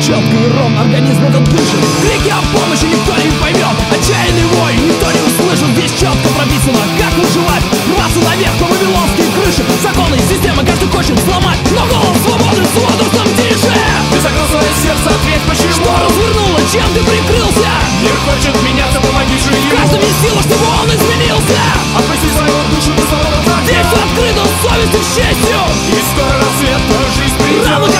Четко и ровно организм этот дышит. Крики о помощи никто не поймет Отчаянный вой никто не услышит. Здесь четко прописано, как выживать. Рваться наверх по вавилонские крыши Законы и системы каждый хочет сломать. Но голос свободы с возрастом тише. Ты закрыл свое сердце, ответь почему? Что развернуло, чем ты прикрылся? Мир хочет меняться, помоги же В ему каждом есть сила, чтобы он изменился. Отпусти свою душу до свободного Здесь открыто с совестью, честью. И скоро рассвет, твоя жизнь придет Равно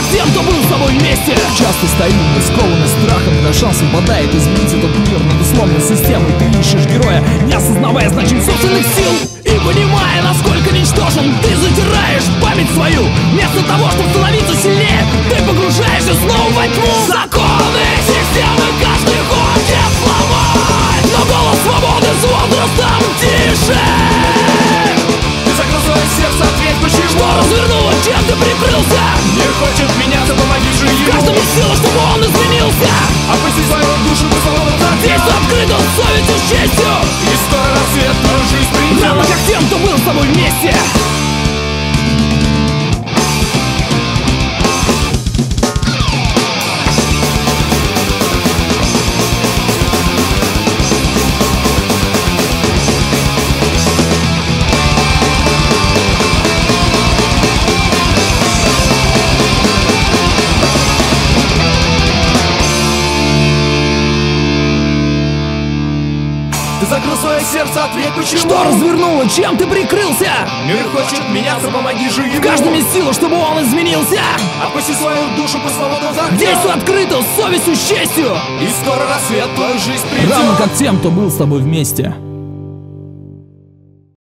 вместе Часто стою, мы скованы страхом Когда шанс выпадает изменить этот мир Над условной системой. Ты ищешь героя Не осознавая значимость собственных сил. И понимая, насколько ничтожен Ты затираешь память свою. Вместо того, чтобы становиться сильнее Ты погружаешься снова во тьму. Законы системы каждый хочет сломать Но голос свободы с возрастом тише. Ты закрыл сердце, ответь почему? Что развернуло, чем ты прикрылся? Мир хочет меняться, помоги сила, чтобы он изменился. Отпусти свою душу до свободного Здесь открыто с совестью, честью. И скоро рассвет, твоя жизнь придет. Равно как тем, кто был с тобой вместе закрыл свое сердце, ответь почему? Что развернуло, чем ты прикрылся? Мир хочет меняться, помоги же ему В каждом есть сила, чтобы он изменился. Отпусти свою душу по свободному захвату Здесь открыто с совестью, с честью. И скоро рассвет, твоя жизнь придет Равно как тем, кто был с тобой вместе